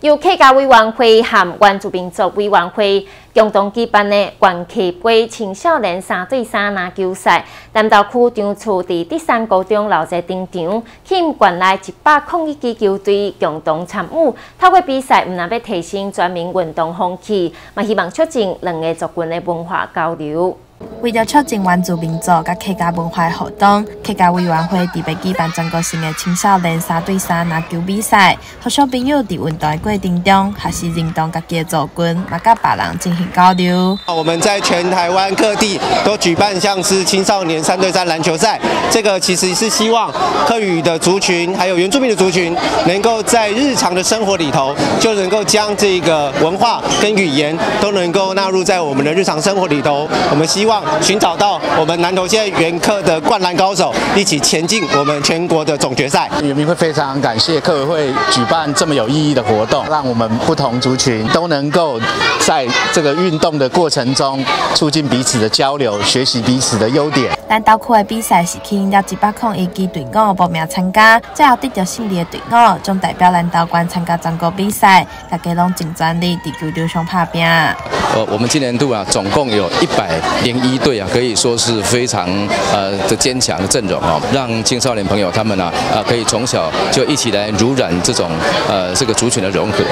由客家委员会和原住民族委员会共同举办的原客杯青少年三对三篮球赛，南投区长处伫第三高中老在场，吸引原来一百零一支球队共同参与。透过比赛，毋但要提升全民运动风气，嘛希望促进两个族群的文化交流。为了促进原住民族甲客家文化活动，客家委员会特别举办全国性的青少年三对三篮球比赛，和小朋友伫运动的过程中，学习认同家己的族群，嘛甲别人进行交流。我们在全台湾各地都举办像是青少年三对三篮球赛，这个其实是希望客语的族群还有原住民的族群，能够在日常的生活里头，就能够将这个文化跟语言都能够纳入在我们的日常生活里头。我们希望寻找到我们南投县原客的灌篮高手，一起前进我们全国的总决赛。原民会非常感谢客委会举办这么有意义的活动，让我们不同族群都能够在这个运动的过程中促进彼此的交流，学习彼此的优点。南投区的比赛是吸引了一百零一支队伍报名参加，最后得到胜利的队伍将代表南投县参加全国比赛，大家拢尽全力地球场上拍拼。呃，我们今年度啊，总共有一百零一队啊，可以说是非常呃的坚强的阵容哦，让青少年朋友他们呢啊可以从小就一起来濡染这种呃这个族群的融合。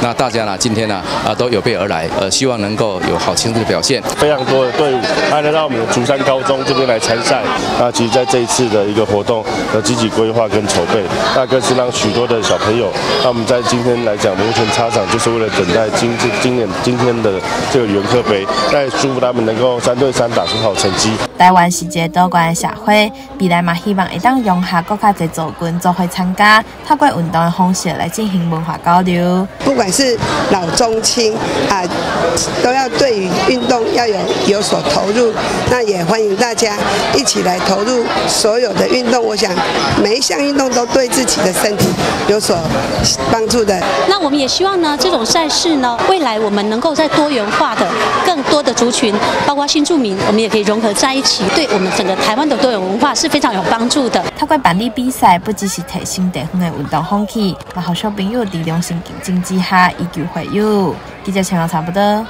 那大家呢今天呢啊都有备而来，呃希望能够有好青春的表现。非常多的队伍还来到我们的竹山高中这边来参赛。那其实在这一次的一个活动的积极规划跟筹备，那更是让许多的小朋友，那我们在今天来讲，摩拳擦掌，就是为了等待今今今年今天的。这个圆客杯，在祝福他们能够三对三打出好成绩。台湾是一个多元的社会，未来嘛希望会当融合更加侪族群做会参加，透过运动的方式来进行文化交流。不管是老中青啊，都要对于运动要有有所投入。那也欢迎大家一起来投入所有的运动。我想每一项运动都对自己的身体有所帮助的。那我们也希望呢，这种赛事呢，未来我们能够在多元化的、更多的族群，包括新住民，我们也可以融合在一起，对我们整个台湾的多元文化是非常有帮助的。透过办理比赛，不只是提升地方的运动风气，也好小朋友在良性竞争之下依旧会有。记者陈阳差不多。